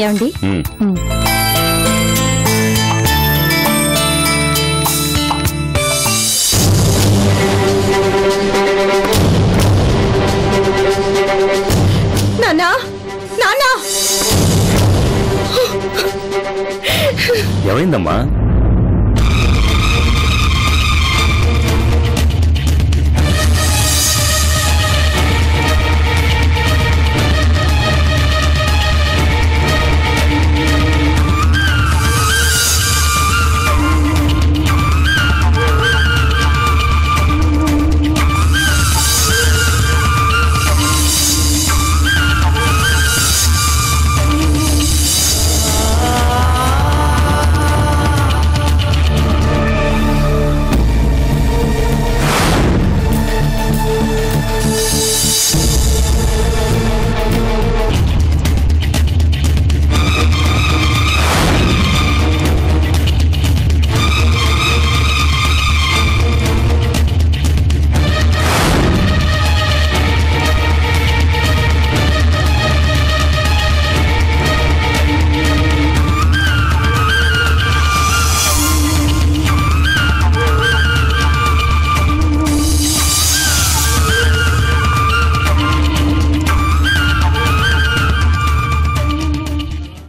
ఏమండి? ఏమైందమ్మా?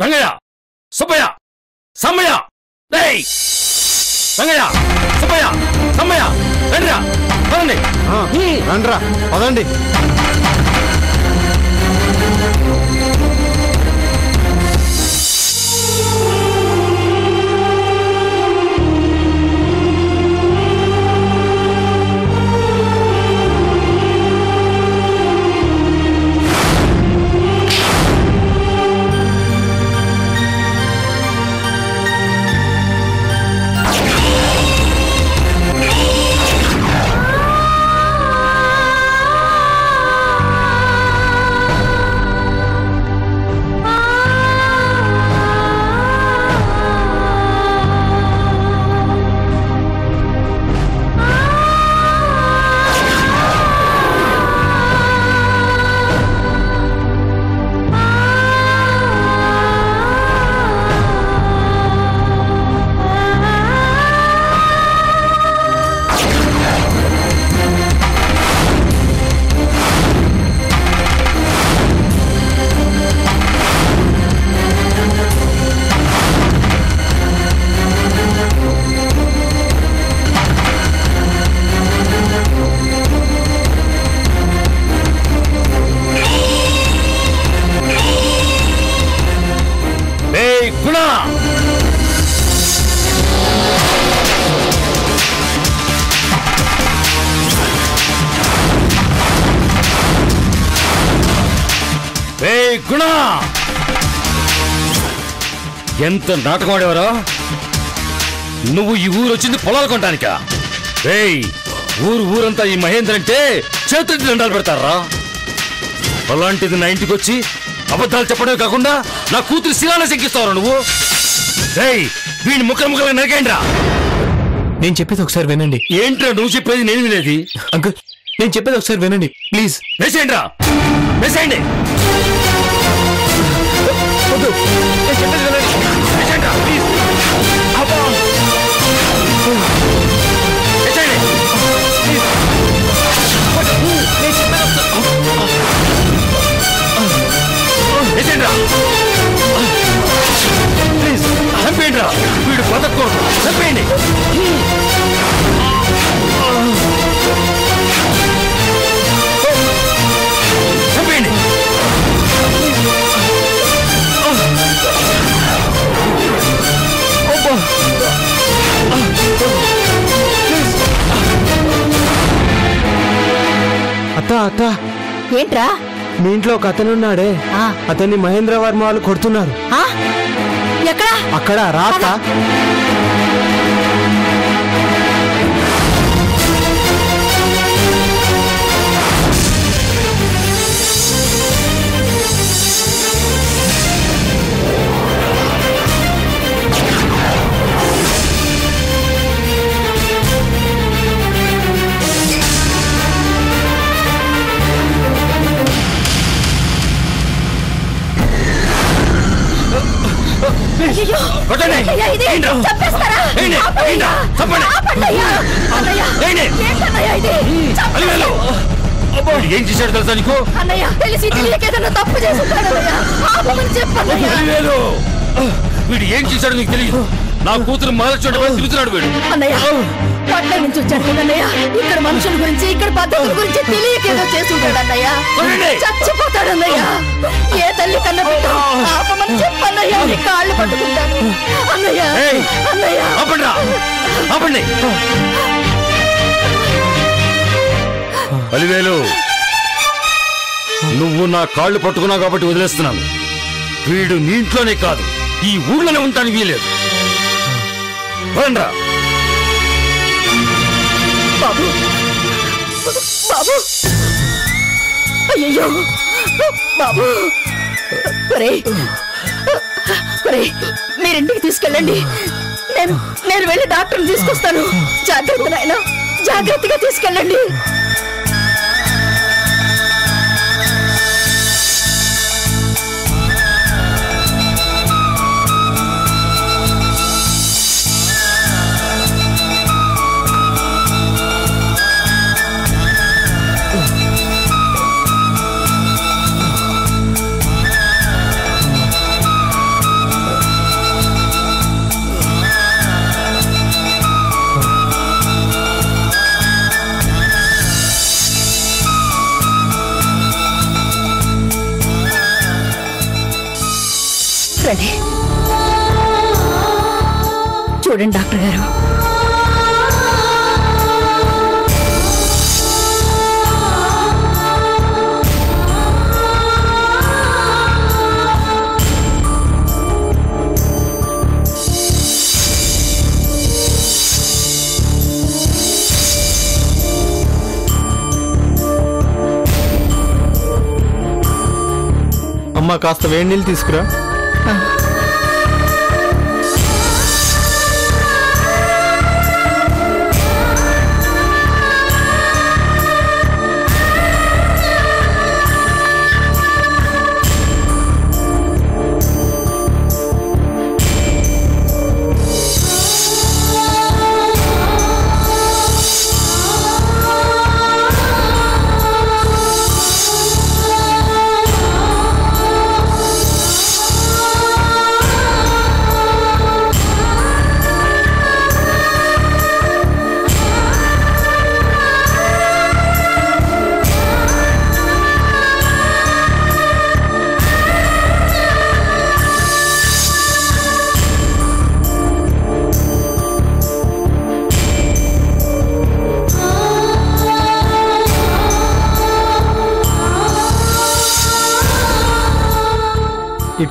రంగయ్య సుబ్బయ్య సమ్మయ్య డేయ్ రంగయ్య సుబ్బయ్య సమ్మయ్య రండిరా పదండి. రండ్రా పదండి. గుణ. ఎంత నాటకం ఆడేవారా? నువ్వు ఈ ఊరు వచ్చింది పొలాలు కొనడానికా రేయ్ ఊరు ఊరంతా ఈ మహేంద్ర అంటే చేతులెత్తి దండాలు పెడతారా? అలాంటిది నా ఇంటికి వచ్చి అబద్ధాలు చెప్పడమే కాకుండా నా కూతురు శిలాన శంకిస్తావు నువ్వు? రేయ్ వీడిని ముక్కలు ముక్కలు నరికేయండిరా. నేను చెప్పేది ఒకసారి వినండి. ఏంట్రా నువ్వు చెప్పేది నేను వినేది? అంకుల్ నేను చెప్పేది ఒకసారి వినండి. ప్లీజ్. వేసేయండిరా. వేసేయండి. వద్దు. నేను చెప్పేది వినండి. వేసేయండిరా ప్లీజ్ అబ్బా! వేసేయండి నేను చెప్పేది ఒకసారి- వేసేయండిరా ప్లీజ్ చంపేయండిరా. వీడు బతకూడదు చంపేయండి చంపేయండి. అత్త ఏంట్రా? మీ ఇంట్లో ఒక అతను ఉన్నాడే ఆ. అతన్ని మహేంద్ర వర్మ వాళ్ళు కొడుతున్నారు. ఆ? ఎక్కడా? అక్కడ రాత. ఏం చేశాడు తెలుసా నీకు? అన్నయ్య తెలిసి తెలియక ఏదైనా తప్పు చేసుంటాడన్నయ్య ఆపమని చెప్పన్నయ్య అలివేలు వీడు ఏం చేశాడు నీకు తెలియదు. నా కూతురు మహాలక్ష్మి మీద తిరుగుతున్నాడు వీడు. అన్నయ్య పట్ల నుంచి వచ్చాడు కదన్నయ్య ఇక్కడ మనుషుల గురించి ఇక్కడ పద్ధతుల గురించి తెలియక ఏదో చేసుంటాడు అన్నయ్య. కొనండి. చచ్చిపోతాడన్నయ్య ఏ తల్లి కన్న బిడ్డ ఆపమని చెప్పన్నయ్య నీ కాళ్ళు పట్టుకుంటాను. అన్నయ్య ఏయ్! అన్నయ్య. ఆపండి! అలివేలు నువ్వు నా కాళ్ళు పట్టుకున్నావు కాబట్టి వదిలేస్తున్నాను. వీడు నీ ఇంట్లోనే కాదు. ఈ ఊళ్ళోనే ఉంటాను వీలేదు రండ్రా! బాబు. బాబు. అయ్యో బాబు. ఒరే. ఒరే మీరింటికి తీసుకెళ్ళండి. నేను నేను వెళ్ళి డాక్టర్ని తీసుకొస్తాను. జాగ్రత్త నాయన. జాగ్రత్తగా తీసుకెళ్ళండి. చూడండి డాక్టర్ గారు. అమ్మ కాస్త వేడి నీళ్ళు తీసుకురా.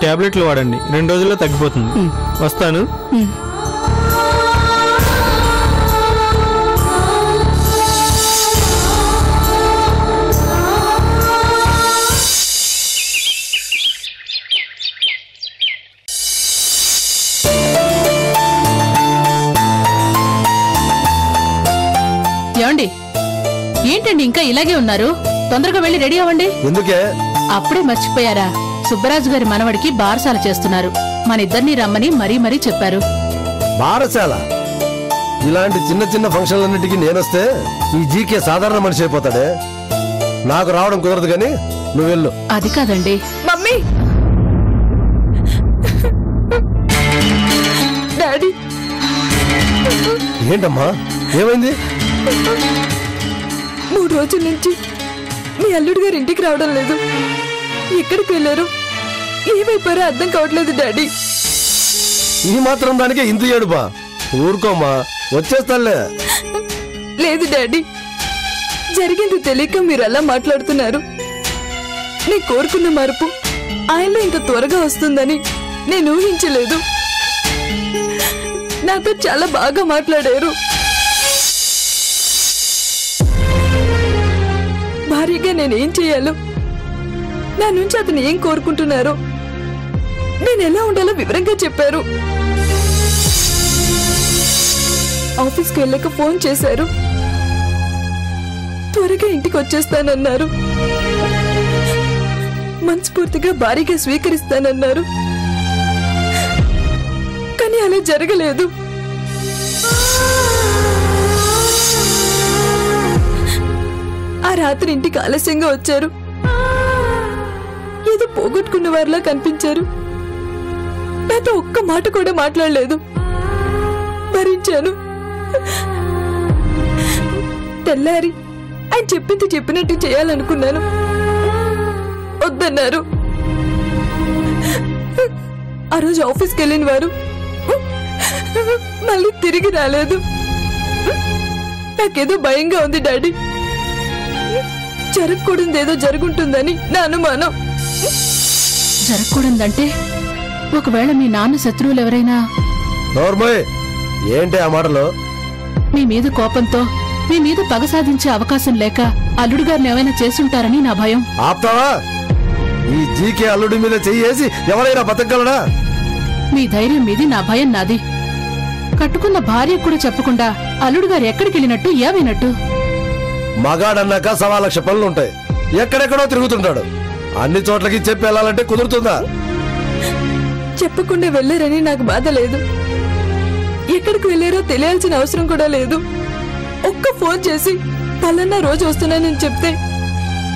టాబ్లెట్లు వాడండి. రెండు రోజుల్లో తగ్గిపోతుంది. వస్తాను. ఏమండి? ఏంటండి ఇంకా ఇలాగే ఉన్నారు? తొందరగా వెళ్ళి రెడీ అవ్వండి. ఎందుకే? అప్పుడే మర్చిపోయారా? సుబ్బరాజు గారి మనవడికి బారసాల చేస్తున్నారు. మన ఇద్దరిని రమ్మని మరీ మరీ చెప్పారు. బారశాల ఇలాంటి చిన్న చిన్న ఫంక్షన్లన్నిటికీ నేనొస్తే ఈ జీకే సాధారణ మనిషి అయిపోతాడే. నాకు రావడం కుదరదు కానీ నువ్వు వెళ్ళు. అది కాదండి. మమ్మీ! డాడీ! ఏంటమ్మా? ఏమైంది? మూడు రోజుల నుంచి మీ అల్లుడు గారు ఇంటికి రావడం లేదు. ఎక్కడికి వెళ్ళారు? ఏమైపోయారో అర్థం కావట్లేదు డాడీ. ఈ మాత్రం దానికే ఇంత ఏడుపా? ఊరుకోమ్మా వచ్చేస్తానులే. లేదు డాడీ. జరిగింది తెలియక మీరు అలా మాట్లాడుతున్నారు. నేను కోరుకున్న మార్పు ఆయనలో ఇంత త్వరగా వస్తుందని నేను ఊహించలేదు. నాతో చాలా బాగా మాట్లాడారు. భారీగా నేనేం చేయాలో నా నుంచి అతను ఏం కోరుకుంటున్నారో నేను ఎలా ఉండాలో వివరంగా చెప్పారు. ఆఫీస్కి వెళ్ళాక ఫోన్ చేశారు. త్వరగా ఇంటికి వచ్చేస్తానన్నారు. మనస్ఫూర్తిగా భారీగా స్వీకరిస్తానన్నారు. కానీ అలా జరగలేదు. ఆ రాత్రి ఇంటికి ఆలస్యంగా వచ్చారు. ఏదో పోగొట్టుకున్న వారిలా కనిపించారు. నాతో ఒక్క మాట కూడా మాట్లాడలేదు. భరించాను. తెల్లారి ఆయన చెప్పింది చెప్పినట్టు చేయాలనుకున్నాను. వద్దన్నారు. ఆ రోజు ఆఫీస్కి వెళ్ళిన వారు మళ్ళీ తిరిగి రాలేదు. నాకేదో భయంగా ఉంది డాడీ. జరగకూడదు ఏదో జరుగుంటుందని నా అనుమానం. జరగకూడదంటే ఒకవేళ మీ నాన్న శత్రువులు ఎవరైనా నోర్మోయ్ ఏంటి ఆ మాటలు? మీ మీద కోపంతో మీ మీద పగ సాధించే అవకాశం లేక అల్లుడు గారిని ఏమైనా చేసుంటారని నా భయం. ఆపుతావా? ఈ జీకే అల్లుడి మీద చెయ్యేసి ఎవరైనా బతకగలడా? మీ ధైర్యం మీది నా భయం నాది. కట్టుకున్న భార్య కూడా చెప్పకుండా అల్లుడు గారు ఎక్కడికి వెళ్ళినట్టు ఏమైనట్టు? మగాడన్నాక సవా లక్ష పనులు ఉంటాయి. ఎక్కడెక్కడో తిరుగుతుంటాడు. అన్ని చోట్లకి చెప్పి వెళ్ళాలంటే కుదురుతుందా? చెప్పకుండా వెళ్ళారని నాకు బాధ లేదు. ఎక్కడికి వెళ్ళారో తెలియాల్సిన అవసరం కూడా లేదు. ఒక్క ఫోన్ చేసి పలానా రోజు వస్తున్నానని చెప్తే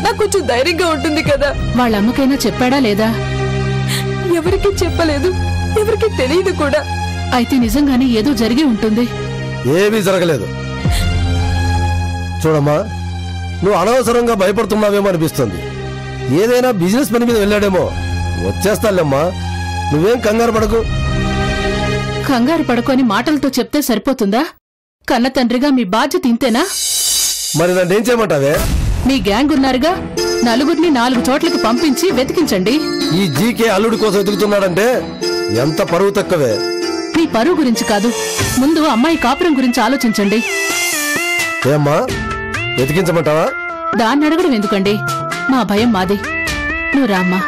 నాకు కొంచెం ధైర్యంగా ఉంటుంది కదా. వాళ్ళ అమ్మకైనా చెప్పాడా లేదా? ఎవరికి చెప్పలేదు. ఎవరికి తెలియదు కూడా. అయితే నిజంగానే ఏదో జరిగి ఉంటుంది. ఏమీ జరగలేదు. చూడమ్మా నువ్వు అనవసరంగా భయపడుతున్నావేమో అనిపిస్తుంది. ఏదైనా బిజినెస్ పని మీద వెళ్ళాడేమో వచ్చేస్తాలేమ్మా. నువ్వేం కంగారు పడకు. కంగారు పడుకొని మాటలతో చెప్తే సరిపోతుందా? కన్న తండ్రిగా మీ బాధ్యత ఇంతేనా? మరి నన్నేం చేయమంటావే? మీ గ్యాంగ్ ఉన్నారుగా నలుగురిని నాలుగు చోట్లకి పంపించి వెతికించండి. ఈ జీకే అల్లుడి కోసం ఎదుగుతున్నాడంటే ఎంత పరువు తక్కువే. మీ పరువు గురించి కాదు ముందు అమ్మాయి కాపురం గురించి ఆలోచించండి. ఏమ్మా? వెతికించమంటావా? దాన్ని అడగడం ఎందుకండి? మా భయం మాది. నువ్వు రామ్మా.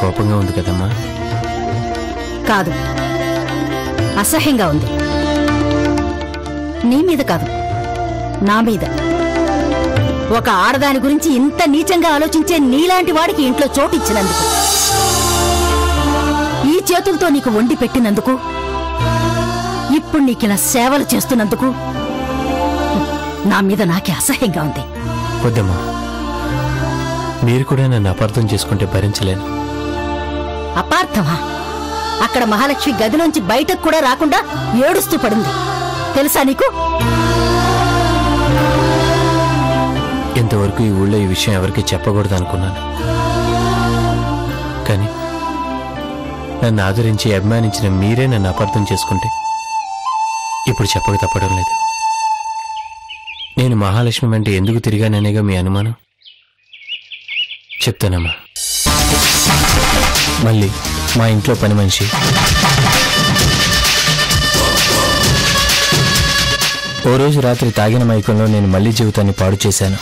కోపంగా ఉంది కదమ్మా. కాదు. అసహ్యంగా ఉంది. నీ మీద కాదు. నా మీద. ఒక ఆడదాని గురించి ఇంత నీచంగా ఆలోచించే నీలాంటి వాడికి ఇంట్లో చోటిచ్చినందుకు ఈ చేతులతో నీకు వండి పెట్టినందుకు ఇప్పుడు నీకిలా సేవలు చేస్తున్నందుకు నా మీద నాకే అసహ్యంగా ఉంది. వద్దమ్మా. మీరు కూడా నన్ను అపార్థం చేసుకుంటే భరించలేను. అపార్థమా? అక్కడ మహాలక్ష్మి గదిలోంచి బయటకు కూడా రాకుండా ఏడుస్తూ పడింది. తెలుసా నీకు? ఇంతవరకు ఈ ఊళ్ళో ఈ విషయం ఎవరికి చెప్పకూడదు అనుకున్నాను. కానీ నన్ను ఆదరించి అభిమానించిన మీరే నన్ను అపార్థం చేసుకుంటే ఇప్పుడు చెప్పక తప్పడం లేదు. నేను మహాలక్ష్మి వెంట ఎందుకు తిరిగాననేగా మీ అనుమానం? చెప్తానమ్మా. మళ్ళీ మా ఇంట్లో పని మనిషి. ఓ రోజు రాత్రి తాగిన మైకంలో నేను మళ్ళీ జీవితాన్ని పాడు చేశాను.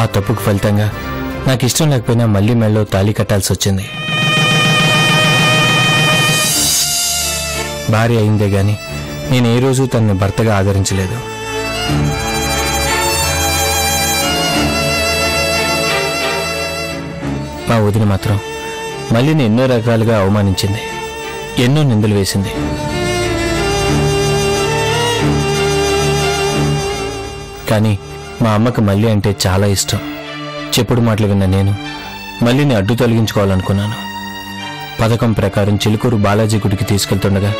ఆ తప్పుకు ఫలితంగా నాకు ఇష్టం లేకపోయినా మళ్ళీ మెళ్ళలో తాళి కట్టాల్సి వచ్చింది. భార్య అయిందే గాని నేను ఏ రోజు తనని భర్తగా ఆదరించలేదు. మా వదిన మాత్రం మళ్ళీని ఎన్నో రకాలుగా అవమానించింది. ఎన్నో నిందలు వేసింది. కానీ మా అమ్మకు మళ్ళీ అంటే చాలా ఇష్టం. చెప్పుడు మాటలు విన్న నేను మళ్ళీని అడ్డు తొలగించుకోవాలనుకున్నాను. పథకం ప్రకారం చిలుకూరు బాలాజీ గుడికి తీసుకెళ్తుండగా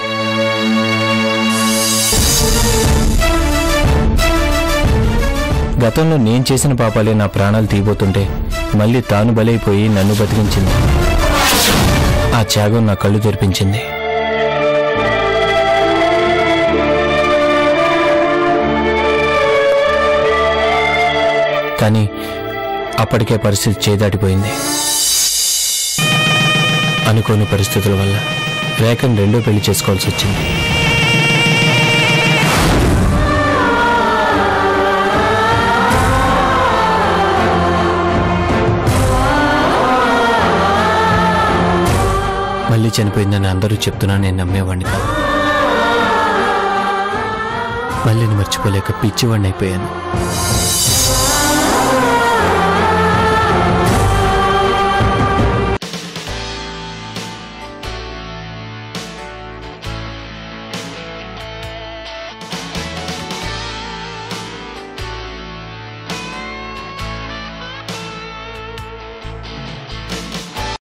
గతంలో నేను చేసిన పాపాలే నా ప్రాణాలు తీయబోతుంటే మళ్ళీ తాను బలైపోయి నన్ను బతికించింది. ఆ త్యాగం నా కళ్ళు తెరిపించింది. కానీ అప్పటికే పరిస్థితి చేదాటిపోయింది. అనుకోని పరిస్థితుల వల్ల రేఖను రెండో పెళ్ళి చేసుకోవాల్సి వచ్చింది. మళ్ళీ చనిపోయిందని అందరూ చెప్తున్నా నేను నమ్మేవాడిని కాదు. మళ్ళీని మర్చిపోలేక పిచ్చివాడిని అయిపోయాను.